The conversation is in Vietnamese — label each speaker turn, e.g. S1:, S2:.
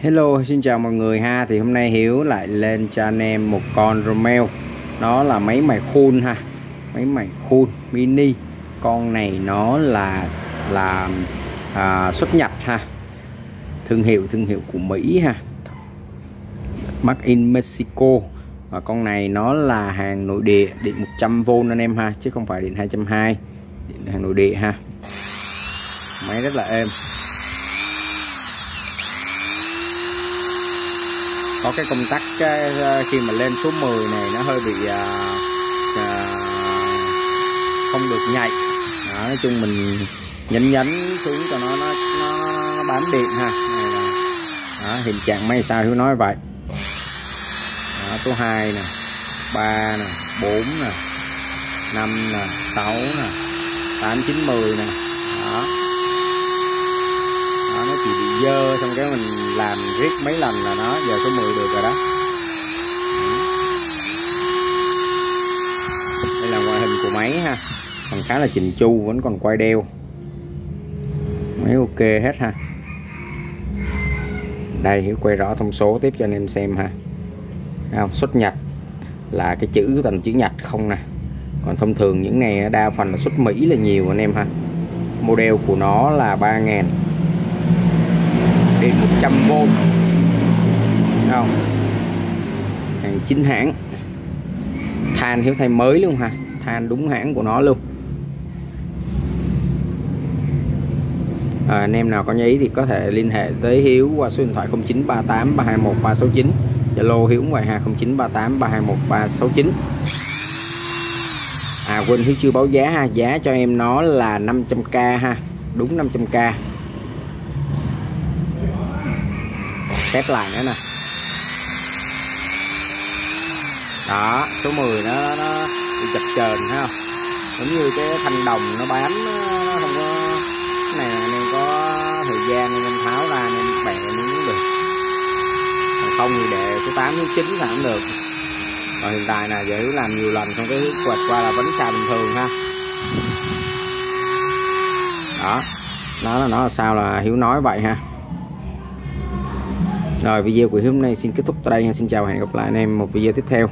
S1: Hello, xin chào mọi người ha. Thì hôm nay Hiếu lại lên cho anh em một con Romeo. Nó là máy mài khuôn ha. Máy mài khuôn mini. Con này nó là là à, xuất nhật ha. Thương hiệu thương hiệu của Mỹ ha. Made in Mexico. Và con này nó là hàng nội địa Điện 100V anh em ha Chứ không phải điện 220 Điện hàng nội địa ha. Máy rất là êm. Có cái công tắc cái, ờ, khi mà lên số 10 này nó hơi bị à, à, không được nhạy. Đó, nói chung mình nhấn nhấn xuống cho nó nó, nó, nó bám điện ha. Này là đó, hình trạng may sao Hiếu nói vậy. Đó, số 2 nè 3 nè 4 nè 5 nè 6 nè 8 9 10 nè. Đó dơ xong cái mình làm riết mấy lần là nó giờ số 10 được rồi đó. Đây là ngoại hình của máy ha. Còn khá là chỉnh chu, vẫn còn quay đeo. Máy ok hết ha. Đây, hiểu quay rõ thông số tiếp cho anh em xem ha. Không? Xuất nhật là cái chữ thành chữ nhật không nè. Còn thông thường những này đa phần là xuất Mỹ là nhiều anh em ha. Model của nó là 3000 điện 100V không? Hàng chính hãng. Than hiếu thay mới luôn ha than đúng hãng của nó luôn. À, anh em nào có nhí thì có thể liên hệ tới Hiếu qua số điện thoại 0938 321 369 Zalo Hiếu ngoài hà 0938 321 369 À quên Hiếu chưa báo giá ha. Giá cho em nó là 500k ha. Đúng 500k test lại nữa nè. Đó, số 10 nó nó bị chập chờn, thấy không? Giống như cái thanh đồng nó bám nó không có, cái này nên có thời gian nên tháo ra nên bẻ miếng được. Còn không thì để số 8 số 9 là cũng được. Còn hiện tại là giờ Hiếu làm nhiều lần, xong cái quẹt qua là vẫn xài bình thường ha. Đó, nó là nó là sao là Hiếu nói vậy ha rồi, video của hôm nay xin kết thúc tại đây xin chào và hẹn gặp lại anh em một video tiếp theo.